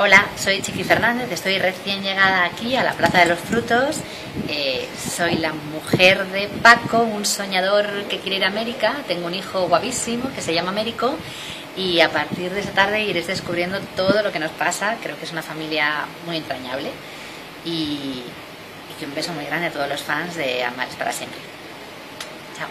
Hola, soy Chiqui Fernández, estoy recién llegada aquí a la Plaza de los Frutos. Eh, soy la mujer de Paco, un soñador que quiere ir a América. Tengo un hijo guapísimo que se llama Américo y a partir de esa tarde iréis descubriendo todo lo que nos pasa. Creo que es una familia muy entrañable y, y un beso muy grande a todos los fans de Amar para siempre. Chao.